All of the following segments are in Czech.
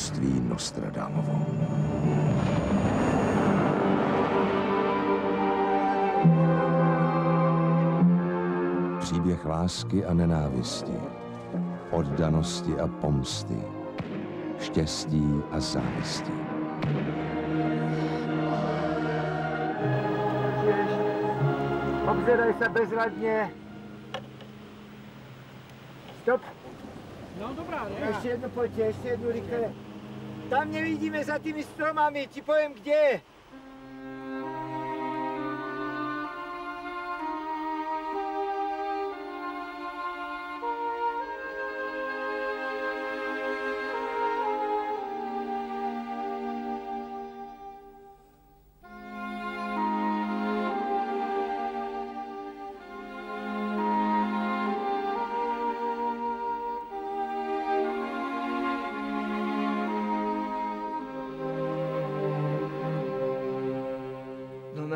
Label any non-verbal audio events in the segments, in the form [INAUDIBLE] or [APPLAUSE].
proroctví Nostradamovo. Příběh lásky a nenávisti, oddanosti a pomsty, štěstí a závisti. Obzeraj se bezradně. Stop. No dobrá, Ještě jedno pojďte, ještě jednu rychle. Tam mě vidíme za těmi stromami, ti povím kde.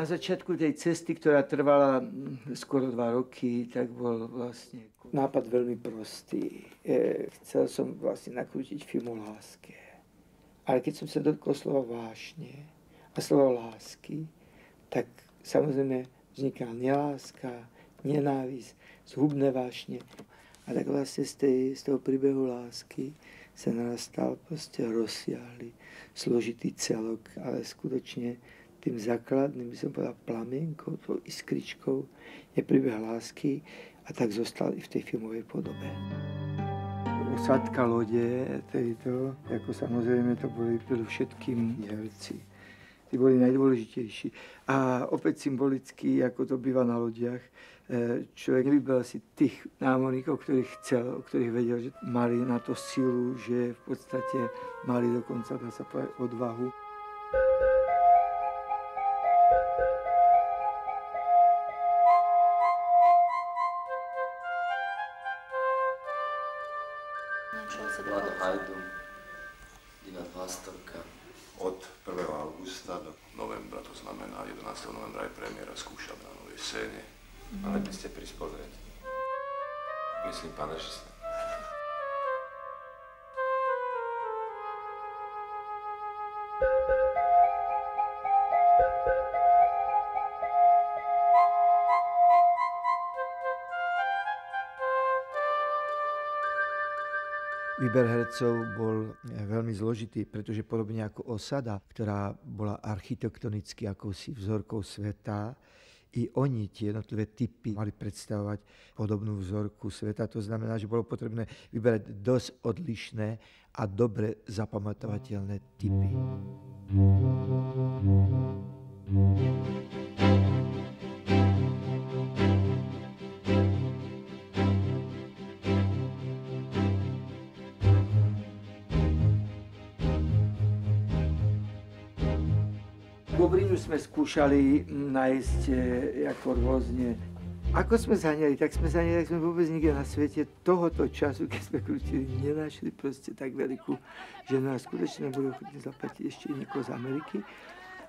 Na začátku té cesty, která trvala mm, skoro dva roky, tak byl vlastně nápad velmi prostý. Eh, Chcel som vlastně nakrútiť film o láske. Ale keď som sa dotkol slova vášně a slova lásky, tak samozřejmě vzniká neláska, nenávist, zhubné vášně. A tak vlastně z, tej, z toho příběhu lásky se narastal prostě rozsiahlý, složitý celok, ale skutečně tým základným, by som povedal, plamienkou, tou iskričkou je príbeh lásky a tak zostal i v tej filmovej podobe. Osadka lode, tejto, jako samozřejmě to byli předevšetkým herci. Ty byli nejdůležitější. A opět symbolicky, jako to bývá na lodiach, eh, člověk nevybral si těch námorníků, kterých chcel, o kterých věděl, že mali na to sílu, že v podstatě mali dokonce, dá se odvahu. Myslím, pán režisér. Výber hercov bol veľmi zložitý, pretože podobne ako osada, ktorá bola architektonicky akousi vzorkou sveta, i oni, tie jednotlivé typy, mali predstavovať podobnú vzorku sveta. To znamená, že bolo potrebné vyberať dosť odlišné a dobre zapamatovateľné typy. Bobrinu jsme skúšali nájsť e, jako rôzne. Ako jsme zaňali, tak jsme zaňali, tak jsme vůbec nikde na světě tohoto času, keď jsme krutili, nenašli prostě tak velikou, že nás skutečně budou ochotní zaplatit ještě někoho z Ameriky.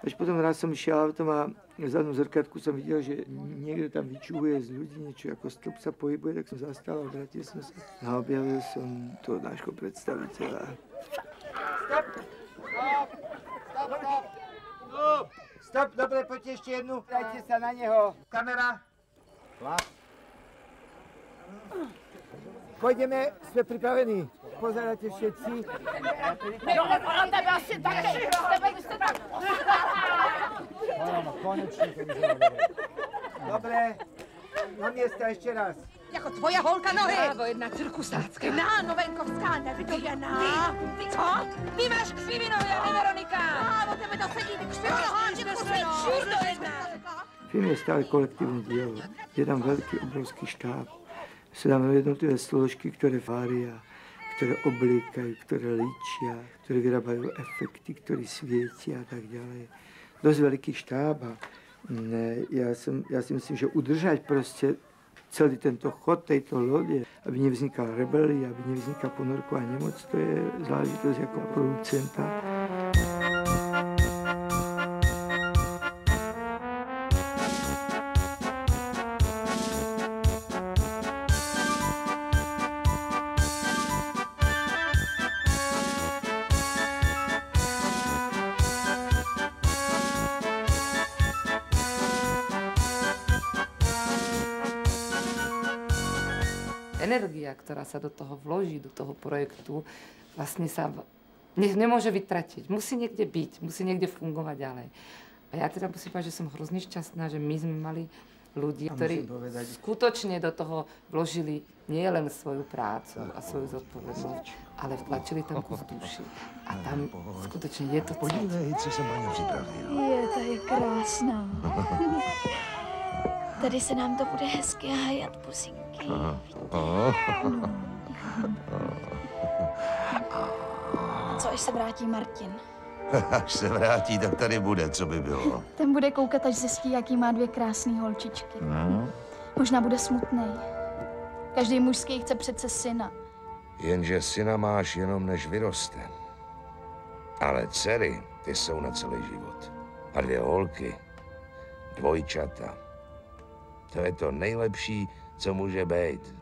Až potom raz som išiel autom a v zadnom zrkadku som videl, že niekto tam vyčúhuje z ľudí, niečo ako stĺp sa pohybuje, tak som zastal a vrátil som sa a objavil som toho nášho predstaviteľa. Stop! Stop! Stop! Stop! Dobre, poďte ešte jednu. Dajte sa na neho. Kamera. Hlas. Pôjdeme, sme pripravení. Pozeráte všetci. No, ale tebe asi taky. Tebe by ste tak... Áno, konečne to Dobre, na miesta ešte raz. Jako tvoja holka nohy. Bravo, jedna cirkusácka. Na, novenkovská, nevydojená. Ty, co? Ty máš křivý nohy, a ne Veronika. A, o tebe to sedí, ty křivý noháček, kusí. Šurdo jedna. Film je stále kolektívne dielo. Je tam veľký, obrovský štáb. Sú tam jednotlivé složky, ktoré vária, ktoré obliekajú, ktoré ličia, ktoré vyrábajú efekty, ktorí svietia a tak ďalej. Dosť veľký štáb a mm, ja, som, ja si myslím, že udržať proste celý tento chod tejto lode, aby nevznikala rebelia, aby nevznikala ponorková nemoc, to je záležitosť ako producenta. Energia, ktorá sa do toho vloží, do toho projektu, vlastne sa ne, nemôže vytratiť. Musí niekde byť, musí niekde fungovať ďalej. A ja teda musím povedať, že som hrozne šťastná, že my sme mali ľudí, ktorí skutočne do toho vložili nie len svoju prácu a svoju zodpovednosť, ale vtlačili tam kus duši. A tam skutočne je to Podívej, co jsem Aňa připravil. Je, ta je krásná. [LAUGHS] Tady se nám to bude hezky hájat, pusinky. Co až se vrátí Martin? [LAUGHS] Až se vrátí, tak tady bude, co by bylo. Ten bude koukat, až zjistí, jaký má dvě krásné holčičky. Možná bude smutný. Každý mužský chce přece syna. Jenže syna máš jenom než vyroste. Ale dcery, ty jsou na celý život. A dvě holky, dvojčata. To je to nejlepší, co může být.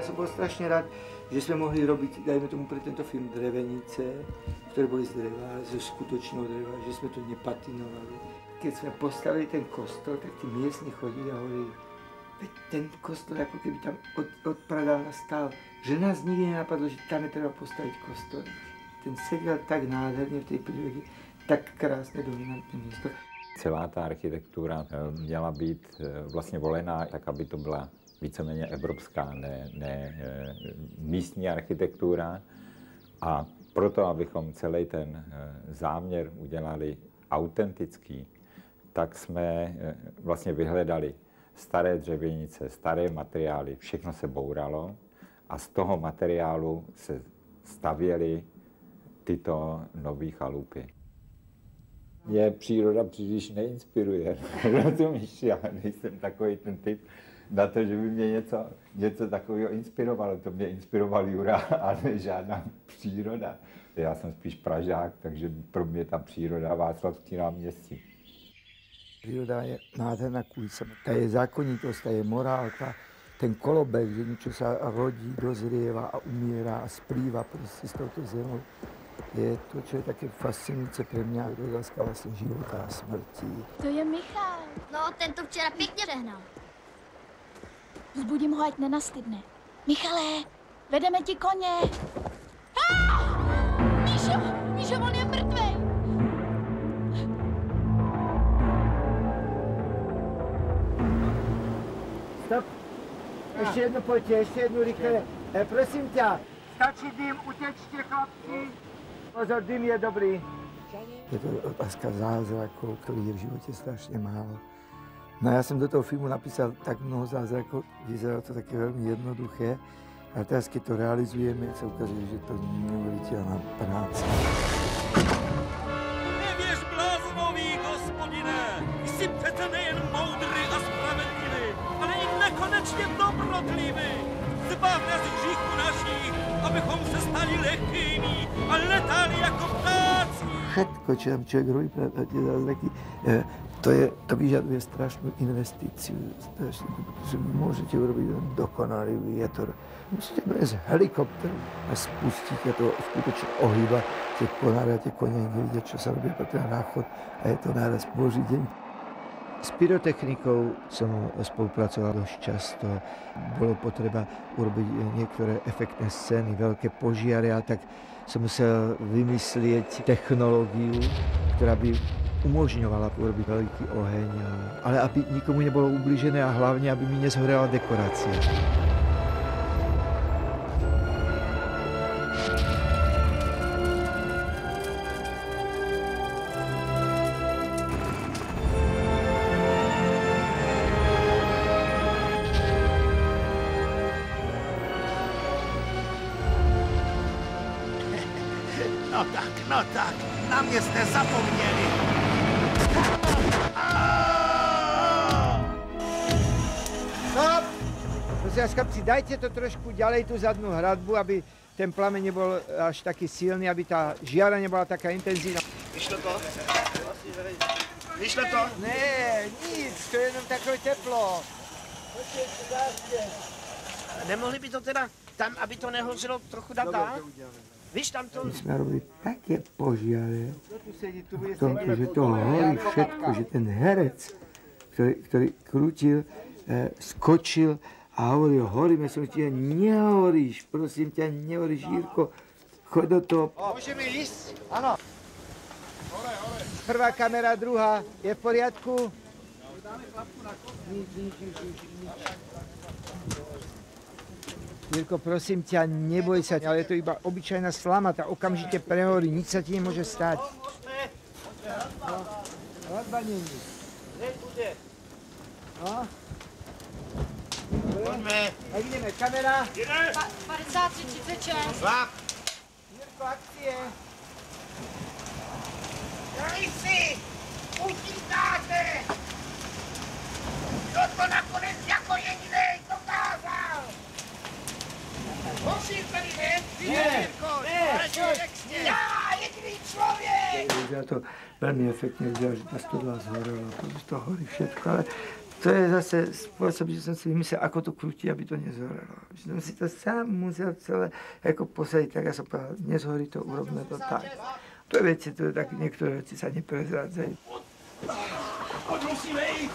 Ja som bol strašne rád, že sme mohli robiť, dajme tomu pre tento film, drevenice, ktoré boli z dreva, zo skutočného dreva, že sme to nepatinovali. Keď sme postavili ten kostol, tak tí miestni chodili a hovorili, veď ten kostol ako keby tam od, od pradána stál, že nás nikdy nenapadlo, že tam je treba postaviť kostol. Ten sedel tak nádherne v tej prírodě, tak krásne dominantné miesto. Celá ta architektura eh, měla být eh, vlastně volená tak, aby to byla víceméně evropská, ne, ne eh, místní architektura. A proto, abychom celý ten záměr udělali autentický, tak jsme vlastně vyhledali staré dřevěnice, staré materiály, všechno se bouralo a z toho materiálu se stavěly tyto nové chalupy. Mě příroda příliš neinspiruje, [LAUGHS] rozumíš? Já nejsem takový ten typ na to, že by mě něco, něco takového inspirovalo. To mě inspiroval Jura, [LAUGHS] ale žádná příroda. Já jsem spíš Pražák, takže pro mě ta příroda Václavský náměstí. Príroda je nádherná kvůli sebe. Ta je zákonitost, ta je morálka, ten kolobek, že niečo sa rodí, dozrieva a umiera a splýva proste z touto zemou. Je to, čo je také fascinujúce pre mňa, otázka vlastne života a smrti. To je Michal. No, ten to včera pěkně přehnal. Zbudím ho, ať nenastydne. Michale, vedeme ti koně. Ah! Stop. Ještě jedno pojďte, ještě jednu rychle. E, prosím tě, stačí dým, utečte chlapci. Pozor, dým je dobrý. Je to otázka zázrakov, ktorých je v živote strašne málo. No ja som do toho filmu napísal tak mnoho zázrakov, vyzerá to také veľmi jednoduché. A teraz, keď to realizujeme, sa ukazuje, že to je neuveriteľná Zbav nás hříchu našich, abychom se stali lehkými a letali jako ptáci. Všetko, čo tam človek robí e, to, je, to vyžaduje strašnú, pretože vy môžete urobiť len dokonalý vietor. Musíte bez helikopteru a spustiť a to skutočne ohýba tie konáre a tie konia nevidia, čo sa robí ten náchod a je to náraz Boží deň. S pyrotechnikou som spolupracoval dosť často. Bolo potreba urobiť niektoré efektné scény, veľké požiare a tak som musel vymyslieť technológiu, ktorá by umožňovala urobiť veľký oheň, ale aby nikomu nebolo ubližené a hlavne, aby mi nezhorela dekorácia. Dajte to trošku ďalej, tu zadnú hradbu, aby ten plameň nebol až taký silný, aby tá žiara nebola taká intenzívna. Vyšlo to? Vyšlo to? Ne, nic, to je jenom takové teplo. Nemohli by to teda tam, aby to nehořelo, trochu dát dál? Víš, tam to... My jsme robili také požiare, to, že to horí všetko, že ten herec, ktorý, ktorý krútil, eh, skočil a hovoril, horíme, som ti, nehoríš, prosím ťa, nehoríš, Jirko, choď do toho. Môžeme ísť? Áno. Prvá kamera, druhá, je v poriadku? Nič, nič, nič, nič, nič. Jirko, prosím ťa, neboj sa, ale je to iba obyčajná slama, tá okamžite prehorí, nič sa ti nemôže stať. Hladba není. Nebude. No. Poďme. Tak ideme, kamera. Jde. 53, 36. Chlap. Jirko, akcie. Rejsi! Utíkáte! Kdo to nakonec jako jediný dokázal? Hoří tady ne? Ne, ne. Já, jediný člověk! Ja to veľmi efektne vyzerá, že tá studla zhorela, to to horí všetko, ale to je zase spôsob, že som si vymyslel, ako to krúti, aby to nezhorelo. Že som si to sám musel celé ako posadiť, tak ja som povedal, nezhorí to, urobme to tak. To je veci, to je tak, niektoré veci sa neprezrádzajú. Pojď, musíme jít!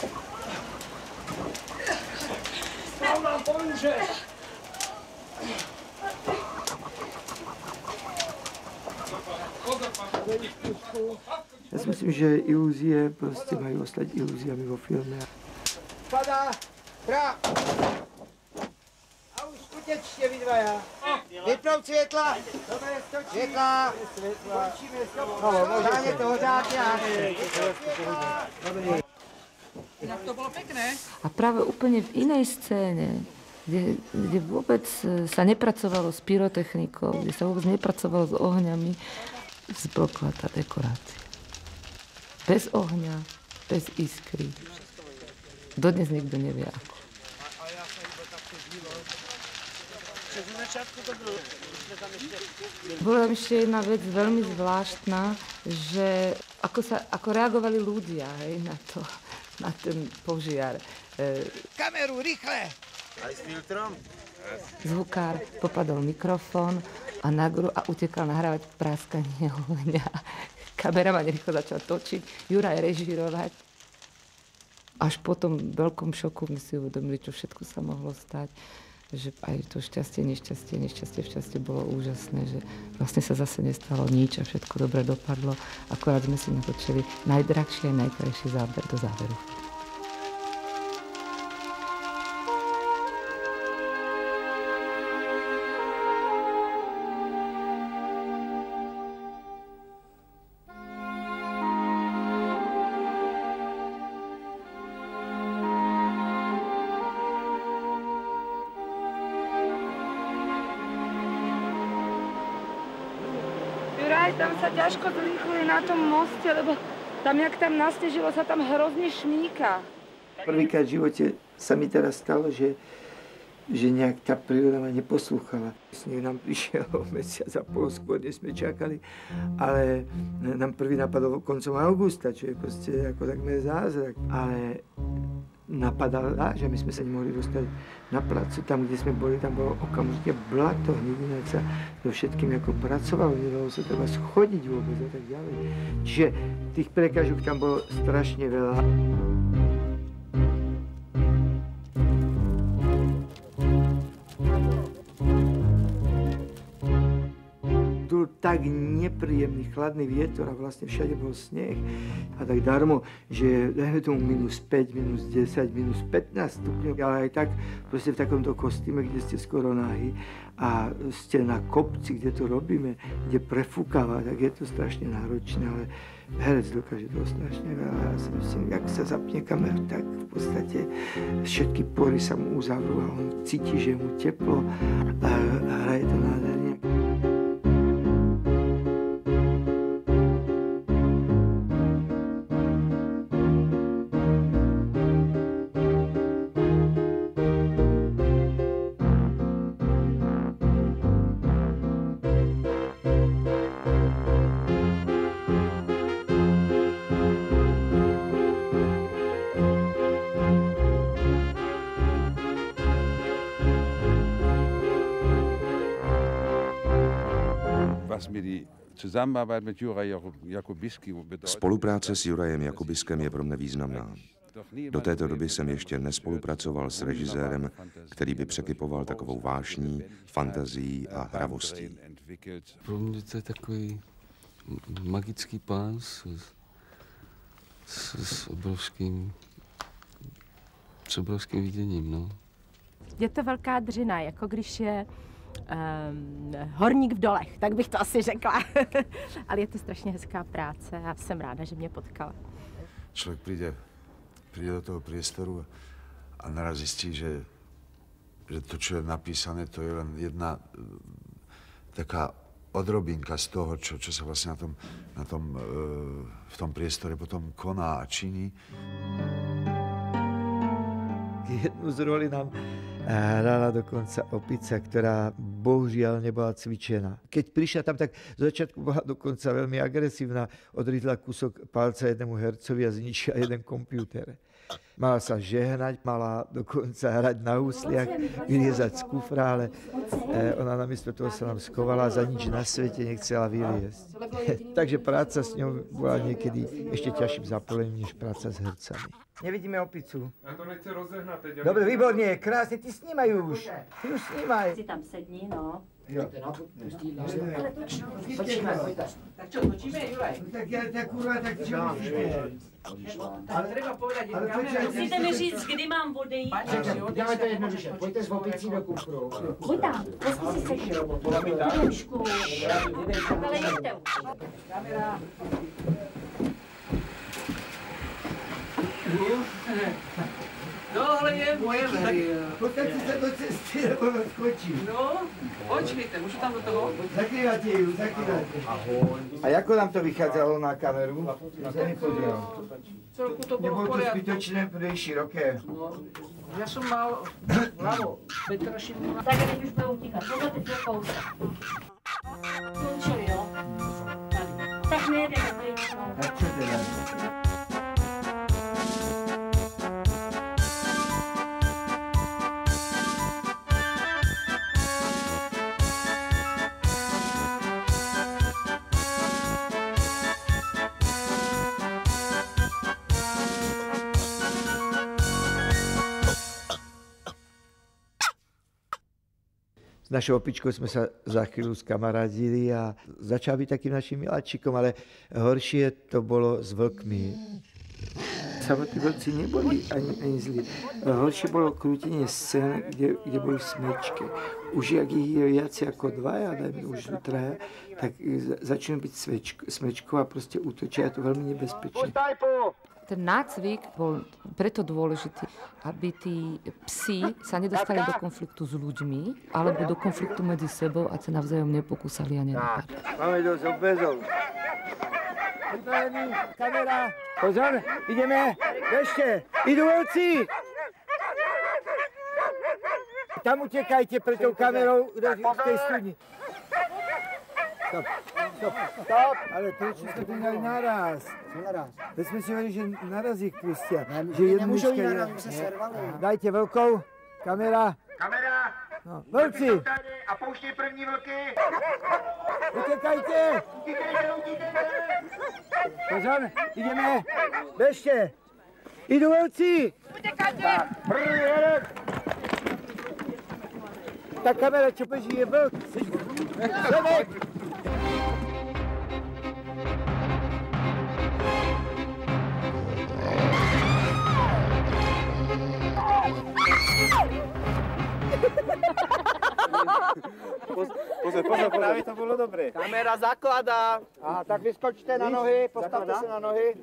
Tam nám pomůže! Ja si myslím, že ilúzie proste majú ostať ilúziami vo filme. Padá! Pra! A už utečte vy dvaja. Vypnout světla! Světla! No, možná je to hořátě. Inak to bolo pekné. A práve úplne v inej scéne, kde, kde vôbec e, sa nepracovalo s pyrotechnikou, kde sa vôbec nepracovalo s ohňami, zblokla tá dekorácia. Bez ohňa, bez iskry. Dodnes nikto nevie ako. Přes začátku to bylo, když jsme tam ještě... Bola tam ešte jedna vec veľmi zvláštna, že ako, sa, ako reagovali ľudia hej, na, to, na ten požiar. E, Kameru, rychle! Aj s filtrom? zvukár popadol mikrofón a, na gru, a utekal nahrávať práskanie ohňa. Kameraman rýchlo začal točiť, Juraj režírovať. Až po tom veľkom šoku my si uvedomili, čo všetko sa mohlo stať že aj to šťastie, nešťastie, nešťastie, šťastie bolo úžasné, že vlastne sa zase nestalo nič a všetko dobre dopadlo. Akorát sme si natočili najdrahší a najkrajší záber do záveru. Na tom moste, lebo tam, jak tam nasnežilo, sa tam hrozne šmíka. Prvýkrát v živote sa mi teraz stalo, že, že nejak tá príroda ma neposlúchala. Sneh nám prišiel o [LAUGHS] mesiac a pol skôr, než sme čakali, ale nám prvý napadol koncom augusta, čo je proste ako takmer zázrak. Ale napadala, že my sme sa nemohli dostať na prácu. Tam, kde sme boli, tam bolo okamžite blato, hnedina sa so všetkým ako pracovalo, nedalo sa treba schodiť vôbec a tak ďalej. Čiže tých prekážok tam bolo strašne veľa. Tak nepríjemný chladný vietor a vlastne všade bol sneh. A tak darmo, že dajme tomu minus 5, minus 10, minus 15 stupňov, ale aj tak proste v takomto kostýme, kde ste skoro nahy a ste na kopci, kde to robíme, kde prefúkava, tak je to strašne náročné, ale herec dokáže toho strašne veľa. Ja si myslím, jak sa zapne kameru, tak v podstate všetky pory sa mu uzavrú a on cíti, že je mu teplo a hraje to Spolupráce s Jurajem Jakubiskem je pro mne významná. Do této doby jsem ještě nespolupracoval s režisérem, který by překypoval takovou vášní, fantazií a hravostí. Pro mě to je takový magický pán s, s, s obrovským s obrovským viděním, no. Je to velká dřina, jako když je um, horník v dolech, tak bych to asi řekla. [LAUGHS] Ale je to strašně hezká práce a jsem ráda, že mě potkala. Člověk přijde, přijde do toho priestoru a naraz zjistí, že, že to, co je napísané, to je len jedna taká odrobinka z toho, čo, čo sa vlastne na tom, na tom, e, v tom priestore potom koná a činí. Jednu z roli nám hrála dokonca opica, ktorá bohužiaľ nebola cvičená. Keď prišla tam, tak z začiatku bola dokonca veľmi agresívna. Odrýtla kúsok palca jednému hercovi a zničila jeden počítač. Mala sa žehnať, mala dokonca hrať na husliach, vyliezať z kufra, ale eh, ona namiesto toho sa nám schovala a za nič na svete nechcela vyliezť. Takže práca s ňou bola niekedy ešte ťažším zapolením, než práca s hercami. Nevidíme opicu. Já to nechci rozehnat teď. Dobre, výborne, krásne, ty snímaj už. Ty už snímaj. Si tam sedni, no. Jo. Tak čo, točíme, Juraj? Tak ja, tak kurva, tak čo myslíte? Ale treba povedať, ale kamera... Musíte mi říct, kdy mám odejít. Dáme to jednoduše, pojďte s opicí do kufru. Tam, vezmi si sedni. Trošku. Ale jeďte už. Kamera. No, ale je. Tak... Postaďte se do cesty, [LAUGHS] nebo skočím. No, počkejte, můžu tam do toho? Zakrývate ju, zakrývate. A jako nám to vychádzalo na kameru? Že mi podiel. Celku to bylo v Nebolo to zbytočné, príliš široké. No, já jsem mal hlavo. Petra Šimona. Tak a teď už budou utíkat. Pozor, ty jsou kousek. Skončili, jo? Tak nejedeme. Tak čo teda? S našou opičkou jsme se za chvíli skamarádili a začal být takým naším miláčikom, ale horšie to bylo s vlkmi. Samotní vlci neboli ani, ani zlí. Horšie bolo krútenie scén, kde, kde boli smečky. Už jak ich je viac ako dvaja, dajme už traja, tak za- začnú byť svečk, smečkov a proste útočia. Je to veľmi nebezpečné. Ten nácvik bol preto dôležitý, aby tí psi sa nedostali do konfliktu s ľuďmi, alebo do konfliktu medzi sebou a sa navzájom nepokúsali a nenapadli. Máme dosť obvezov. Kamera. Pozor, ideme, bežte. Idú vlci. Tam utekajte pred tou kamerou do v tej studni. Stop, stop, stop. Ale prečo ste to dali naraz? Co naraz? Veď sme si hovorili, že naraz ich pustia. Že nemôžu jednička ísť je- naraz, už Ne. servalo. Dajte vlkov, kamera. Kamera! No, vlci, A pouštěj první vlky! utekajte. Utíkejte, utíkejte! Pozor, ideme, bežte. Idú vlci. Utěkajte! První herek. Ta kamera, čo beží, je vlk. Zemek. Pozor, pozor, právě to bylo dobré. Kamera zakladá. Aha, tak vyskočte na nohy, postavte se na nohy.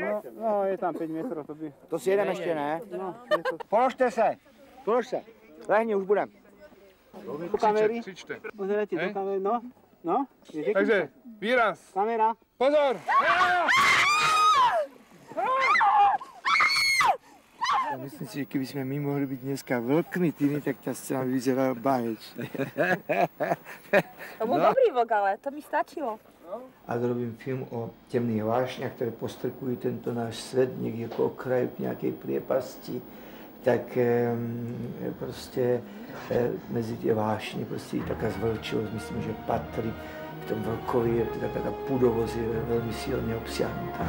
No, no, je tam 5 metrů, to by... To si jedeme ještě, ne? No, Položte se. Polož se. Lehni, už budem. Do kamery. Křičte. Pozerajte do kamery, no. No, Takže, výraz. Kamera. Pozor! Ja myslím si, že sme my mohli byť dneska vlkmi tými, tak tá scéna by vyzerala báječne. To bol dobrý vlk, ale to mi stačilo. A robím film o temných vášniach, ktoré postrkujú tento náš svet niekde ako okraju k nejakej priepasti. tak prostě mezi ty vášně prostě taká zvlčivost, myslím, že patří v tom Vlkovi, je to taká ta půdovost je velmi silně obsiahnutá.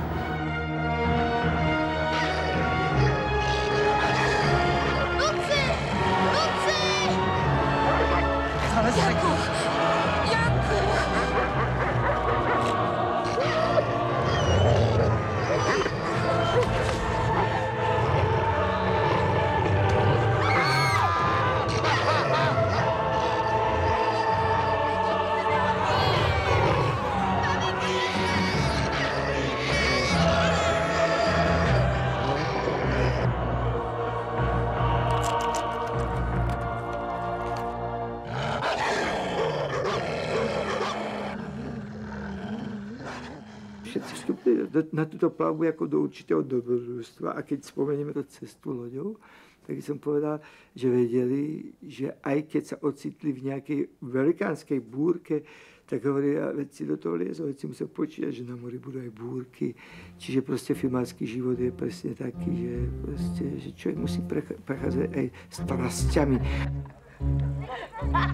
Na tuto plavbu jako do určitého dobrodružstva. A keď vzpomeneme to cestu loďou, tak jsem povedal, že věděli, že aj keď se ocitli v nějaké velikánské bůrke, tak hovorí, a veď si do toho liezou, veď si musel počítat, že na mori budou aj bůrky. Čiže prostě filmářský život je přesně taký, že, prostě, že člověk musí precházet aj s trastiami.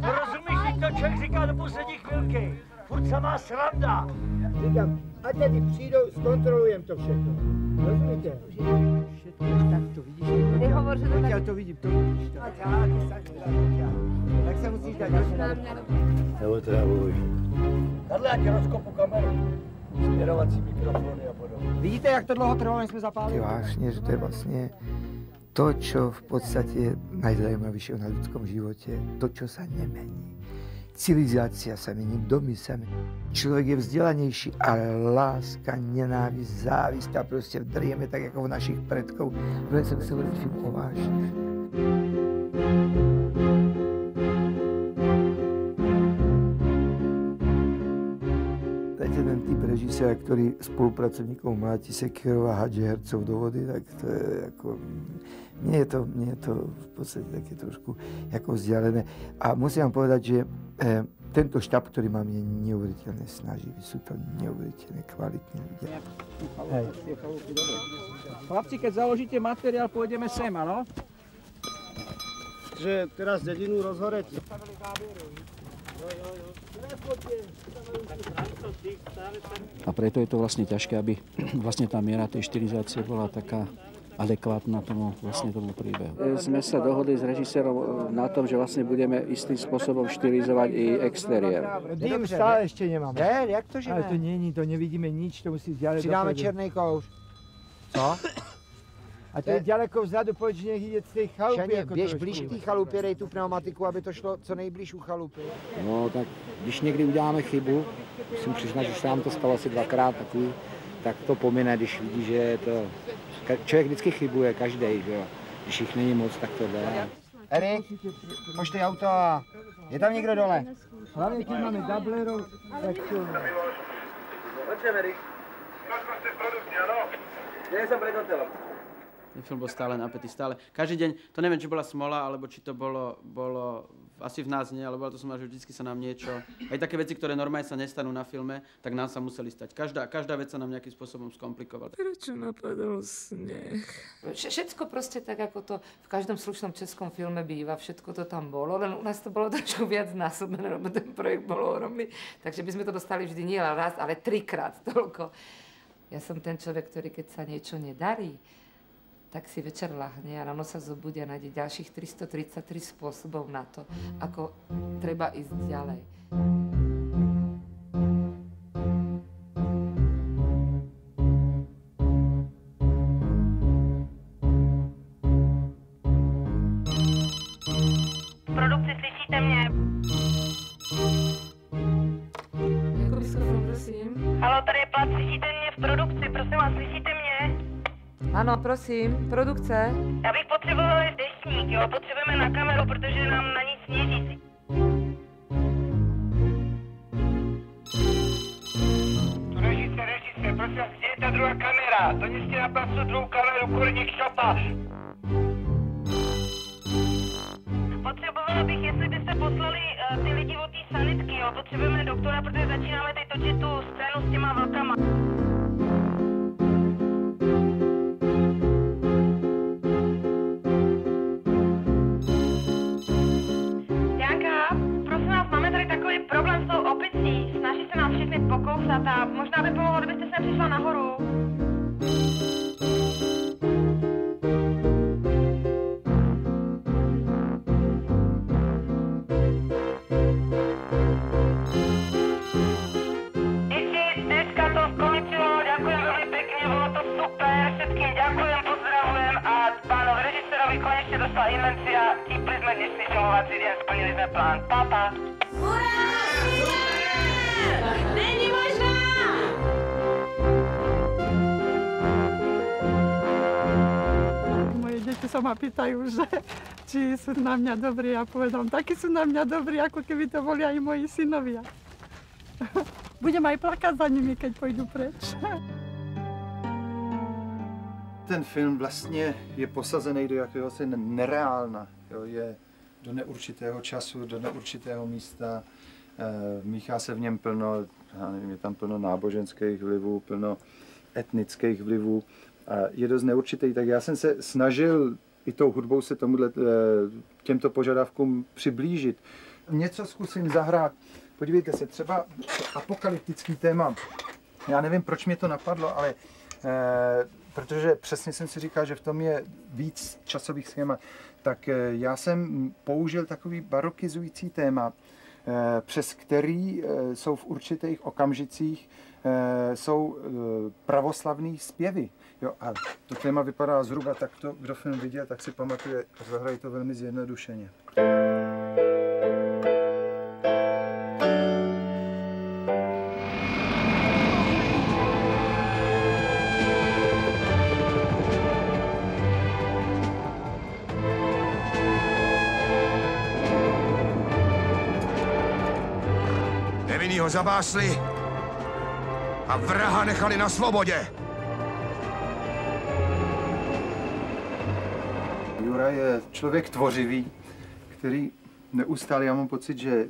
Rozumíš, že to člověk říká do poslední chvilky? Furt samá sranda. Říkám, a tedy přijdou, zkontrolujem to všechno. Rozumíte? Všechno tak to vidíš. Nehovor, že to tak... Já to vidím, to vidíš. To. Tak se musíš dát. Nebo trávuj. Karle, já ti rozkopu kameru. Směrovací mikrofony a podobně. Vidíte, jak to dlouho trvalo, než jsme zapálili? Vážně, že to je vlastně to, čo v podstate najzajímavějšího na ľudskom živote, to, čo sa nemení. Civilizácia sa mení, domy sa mení. Človek je vzdelanejší, ale láska, nenávisť, závisť a prostě drieme tak jako u. Proto jsem chcel robiť film o vášni. ten typ režiséra, který spolupracovníkov mláti Sekirova a hadže hercov do vody, tak to je jako mně je to, mně je to v podstatě taky trošku jako vzdialené. A musím vám povedať, že eh, tento štáb, který mám, je neuvěřitelně snaživý. Jsou to neuvěřitelně kvalitní lidé. Chlapci, keď založíte materiál, půjdeme sem, ano? Že teraz dedinu rozhoreť. A preto je to vlastne ťažké, aby vlastne tá miera tej štilizácie bola taká adekvátna tomu, vlastne tomu príbehu. Sme sa dohodli s režisérom na tom, že vlastne budeme istým spôsobom štilizovať i exteriér. Dým stále ještě nemám. Ne, jak to, že Ale to není, to nevidíme nič, to musí vzdělat. Přidáme černý kouř. Co? A to je daleko vzadu, pojď, že jde z té chalupy. Šaně, jako běž blíž k té chalupě, dej tu pneumatiku, aby to šlo co nejblíž u chalupy. No, tak když někdy uděláme chybu, musím přiznat, že se nám to stalo asi dvakrát takový, tak to pomine, když vidí, že je to člověk vždycky chybuje, každý, že jo. Když jich není moc, tak to jde. Erik, pošli auto a je tam někdo dole? Hlavně když máme dublerů, tak to... Pojďme, Erik. Ja som predotelom. Ten film bol stále napätý, stále. Každý deň, to neviem, či bola smola, alebo či to bolo, bolo asi v nás nie, ale bola to som že vždycky sa nám niečo, aj také veci, ktoré normálne sa nestanú na filme, tak nám sa museli stať. Každá, každá vec sa nám nejakým spôsobom skomplikovala. Prečo napadol sneh? Všetko proste tak, ako to v každom slušnom českom filme býva, všetko to tam bolo, len u nás to bolo [LAUGHS] trošku viac násobené, lebo ten projekt bol ohromný, takže by sme to dostali vždy nie raz, ale trikrát toľko. Ja som ten človek, ktorý keď sa niečo nedarí, tak si večer lahne a ráno sa zobudí a nájde ďalších 333 spôsobov na to, ako treba ísť ďalej. Prosím, produkce. Já bych potřebovala deštník, jo, potřebujeme na kameru, protože nám na nic sněží. Ma pýtajú, že či sú na mňa dobrí. Ja povedám, takí sú na mňa dobrí, ako keby to boli aj moji synovia. [LAUGHS] Budem aj plakať za nimi, keď pôjdu preč. [LAUGHS] Ten film vlastně je posazený do jakéhosi nereálna. Jo, je do neurčitého času, do neurčitého místa. E, míchá se v něm plno, já nevím, je tam plno náboženských vlivů, plno etnických vlivů. A je dost neurčitý, tak já jsem se snažil i tou hudbou se tomuhle, e, těmto požadavkům přiblížit. Něco zkusím zahrát. Podívejte se, třeba apokalyptický téma. Já nevím, proč mě to napadlo, ale e, protože přesně jsem si říkal, že v tom je víc časových schémat, tak eh, já jsem použil takový barokizující téma, eh, přes který eh, jsou v určitých okamžicích jsou pravoslavné zpěvy. Jo, a to téma vypadá zhruba takto, kdo film viděl, tak si pamatuje, zahrají to velmi zjednodušeně. Nevinný ho zabásli a vraha nechali na svobodě. Jura je člověk tvořivý, který neustále, já mám pocit, že e,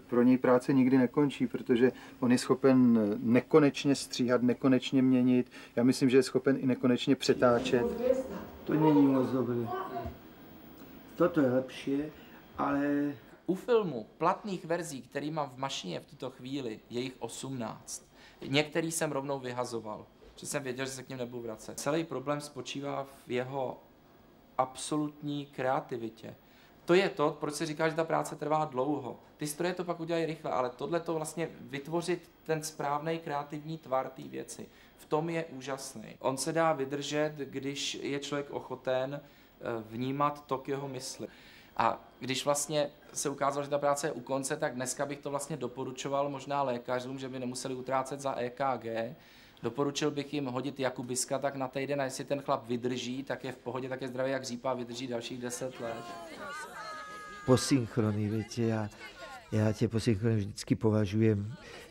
pro něj práce nikdy nekončí, protože on je schopen nekonečně stříhat, nekonečně měnit. Já myslím, že je schopen i nekonečně přetáčet. To není moc dobré. Toto je lepší, ale U filmu platných verzí, který mám v mašině v tuto chvíli, je jich 18. Některý jsem rovnou vyhazoval, že jsem věděl, že se k něm nebudu vracet. Celý problém spočívá v jeho absolutní kreativitě. To je to, proč se říká, že ta práce trvá dlouho. Ty stroje to pak udělají rychle, ale tohle to vlastně vytvořit ten správný kreativní tvar té věci. V tom je úžasný. On se dá vydržet, když je člověk ochoten eh, vnímat tok jeho mysli. A když vlastně se ukázalo, že ta práce je u konce, tak dneska bych to vlastně doporučoval možná lékařům, že by nemuseli utrácet za EKG. Doporučil bych jim hodit Jakubiska tak na týden a jestli ten chlap vydrží, tak je v pohodě, tak je zdravý jak řípa a vydrží dalších 10 let. posynchrony, viete, ja, ja tie posynchrony vždycky považujem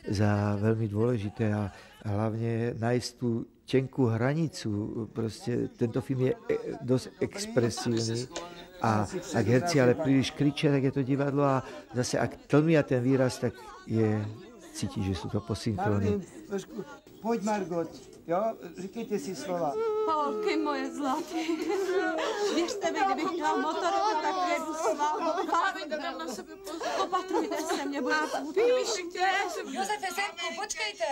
za veľmi dôležité a, a hlavne nájsť tú tenkú hranicu. Proste tento film je e, dosť expresívny a ak herci ale príliš kričia, tak je to divadlo a zase ak tlmia ten výraz, tak je cíti, že sú to posynchrony. Pojď Margot, jo, říkejte si slova. Holky moje zlaté. Věřte mi, kdybych měla motorku, tak jedu s vámi. Dám na sebe pozor. Opatrujte se, mě bude Píšte. Josefe, Senku, počkejte.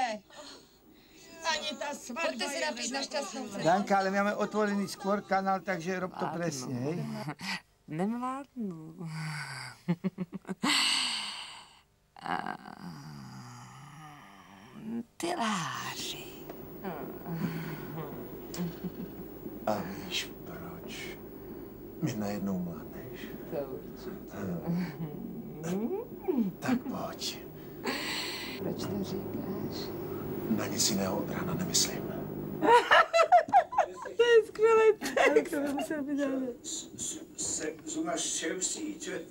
Ani ta svatba Pojďte si napít na šťastnou cestu. Danka, ale máme otvorený skôr kanál, takže rob to presne, hej? [LAUGHS] Nemládnu. [LAUGHS] A... Ty láři. A víš proč? Mě najednou mladneš. To určitě. Tak pojď. Proč to říkáš? Na nic jiného od rána nemyslím. To je skvělý text. To musel být Zumáš čevsí, že?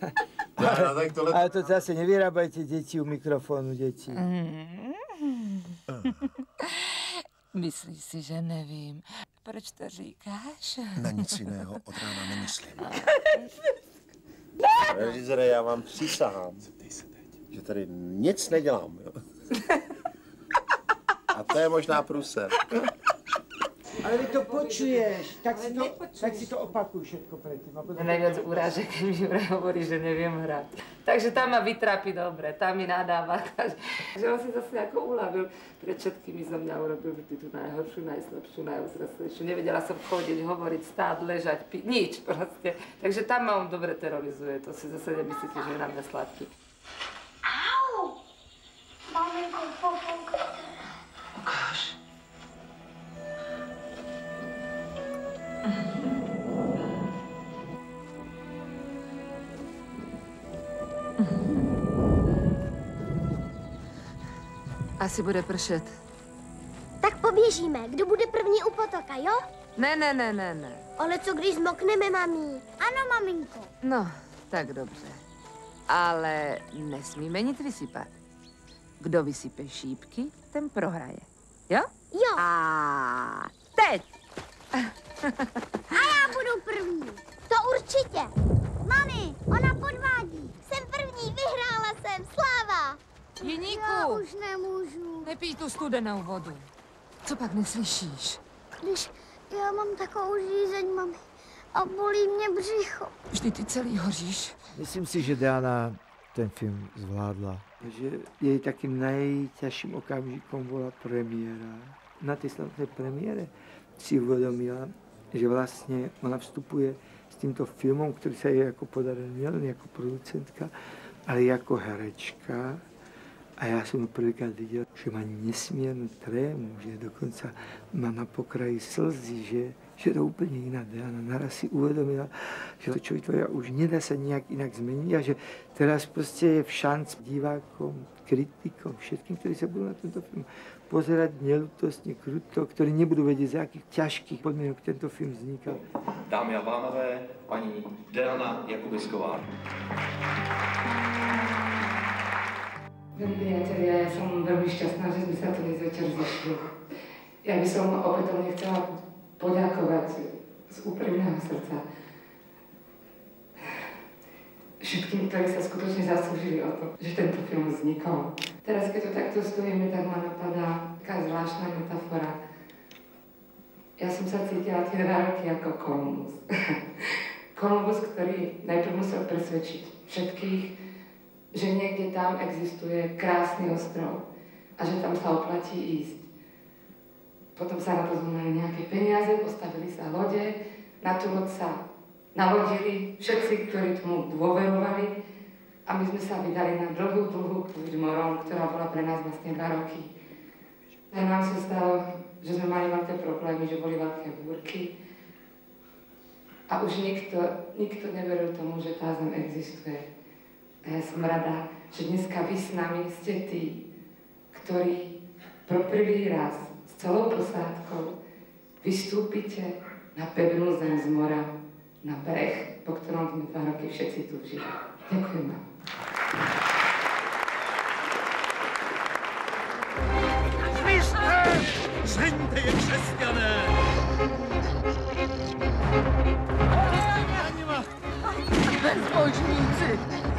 [LAUGHS] no, tak tohle... Ale to zase nevyrábajte deti u mikrofónu, deti. [LAUGHS] Myslíš si, že nevím. Proč to říkáš? Na nic jiného od rána nemyslím. [LAUGHS] Režisére, já vám přísahám, že tady nic nedělám. Jo? A to je možná průser. Ale ty to počuješ, tak si to, tak si to opakuj všetko predtým. potom- najviac uráža, keď mi Jure hovorí, že neviem hrať. Takže tam ma vytrápi dobre, tam mi nadáva. Takže on si zase ako uľavil. Pred všetkými zo mňa urobil vždy tú najhoršiu, najslabšiu, najuzraslejšiu. Nevedela som chodiť, hovoriť, stáť, ležať, piť, nič proste. Takže tam ma on dobre terorizuje. To si zase nemyslíte, že je na mňa sladký. Au! Maminko, Asi bude pršet. Tak poběžíme. Kdo bude první u potoka, jo? Ne, ne, ne, ne, ne. Ale co když zmokneme, mami? Ano, maminko. No, tak dobře. Ale nesmíme nic vysypat. Kdo vysype šípky, ten prohraje. Jo? Jo. A teď! [LAUGHS] A já budu první. To určitě. Mami, ona podvádí. Jsem první, vyhrála jsem. Sláva. Jeníku! Já už nemůžu. Nepij tu studenou vodu. Co pak neslyšíš? Když já mám takovou žízeň, mami, a bolí mě břicho. Vždy ty celý hoříš. Myslím si, že Diana ten film zvládla. Že jej takým nejťažším okamžikom bola premiéra. Na té slavné premiére si uvedomila, že vlastně ona vstupuje s tímto filmem, který se jej jako podaril nejen jako producentka, ale jako herečka. A já jsem prvýkrát viděl, že má nesmírnou trému, že dokonce má na pokraji slzy, že, že to úplně jiná Diana. Naraz si uvědomila, že to člověk už nedá se nějak jinak změnit a že teraz prostě je v šanc divákom, kritikom, všetkým, kteří se budou na tento film pozerať nelutostně, kruto, ktorí nebudou vědět, z jakých těžkých podmínek tento film vznikal. Dámy a pánové, paní Diana Jakubisková. Milí priatelia, ja som veľmi šťastná, že sme sa tu dnes večer zišli. Ja by som opätovne chcela poďakovať z úprimného srdca všetkým, ktorí sa skutočne zaslúžili o to, že tento film vznikol. Teraz, keď tu takto stojíme, tak ma napadá taká zvláštna metafora. Ja som sa cítila tie dva roky ako Kolumbus. [LAUGHS] Kolumbus, ktorý najprv musel presvedčiť všetkých, že niekde tam existuje krásny ostrov a že tam sa oplatí ísť. Potom sa na to nejaké peniaze, postavili sa lode, na tú loď sa nalodili všetci, ktorí tomu dôverovali a my sme sa vydali na dlhú, dlhú púť morom, ktorá bola pre nás vlastne dva roky. A nám sa stalo, že sme mali veľké problémy, že boli veľké búrky a už nikto, nikto neveril tomu, že tá zem existuje. A ja som rada, že dneska vy s nami ste tí, ktorí pro prvý raz s celou posádkou vystúpite na pevnú zem z mora, na breh, po ktorom sme dva roky všetci túžili. Ďakujem vám. Slyšte! Žeňte je křesťané! Bezbožníci!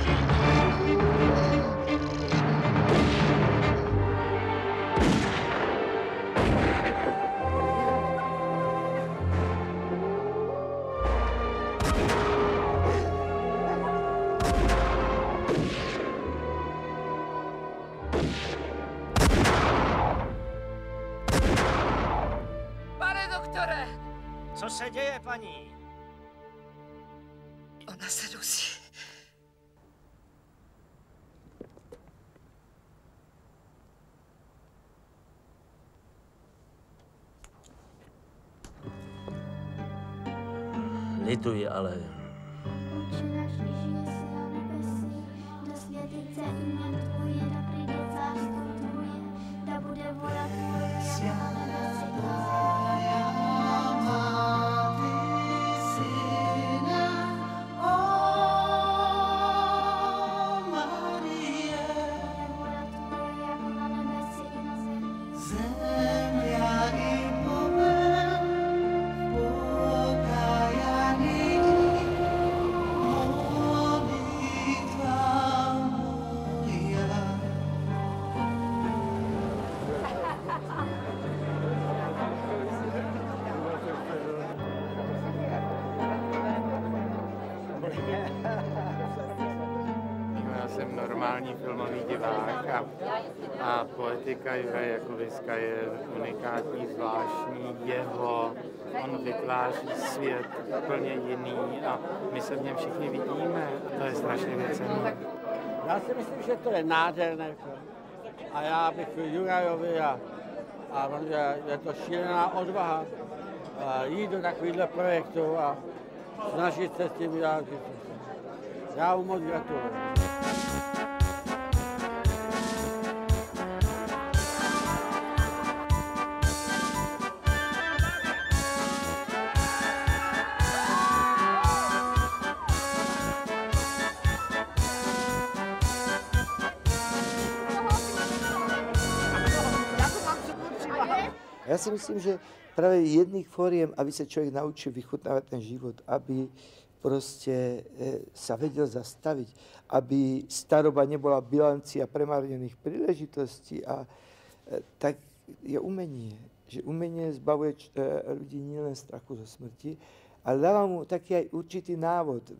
Se děje, paní? Ona se dusí. Lituji, ale náš, když jsi na nebesích, da světice jméno normální filmový divák a, a poetika Jura Jakoviska je unikátní, zvláštní. Jeho, on vytváří svět úplně jiný a my se v něm všichni vidíme. To je strašně věcené. Já si myslím, že to je nádherné. A já bych Jurajovi a, a že je to šílená odvaha jít do takovýchhle projektu a snažit se s tím dělat. Já mu moc. Si myslím, že právě jedných fóriem, aby se člověk naučil vychutnávat ten život, aby prostě e, sa vedel zastaviť, aby staroba nebola bilancia premárnených príležitostí a e, tak je umenie. Že umenie zbavuje č- e, ľudí nielen strachu zo smrti, ale dáva mu taký aj určitý návod.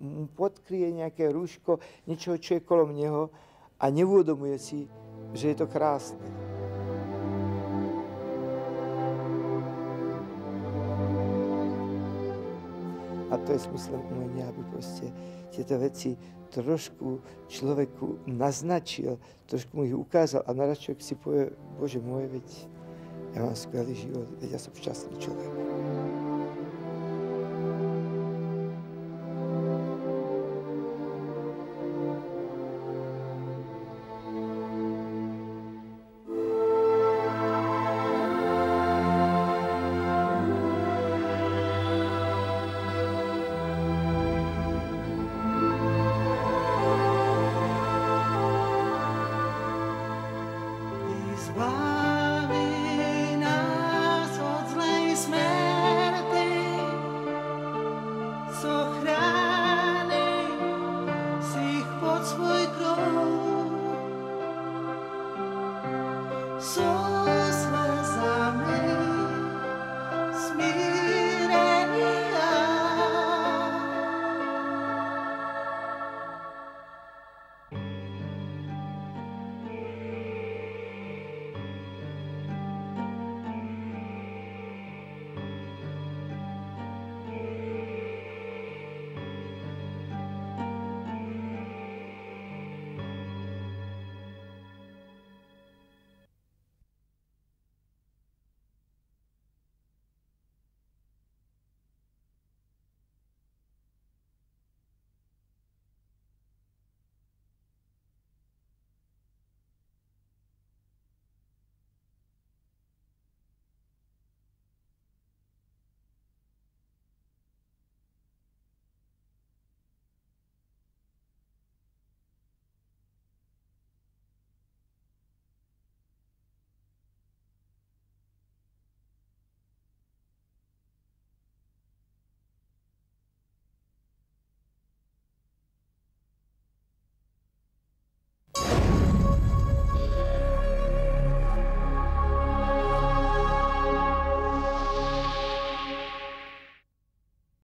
Mu podkryje nejaké rúško niečoho, čo je kolom neho a neuvedomuje si, že je to krásne. To je smyslem umenia, aby prostě tieto veci trošku človeku naznačil, trošku mu ich ukázal a naraz človek si povie, bože môj, veď ja mám skvelý život, veď ja som šťastný človek.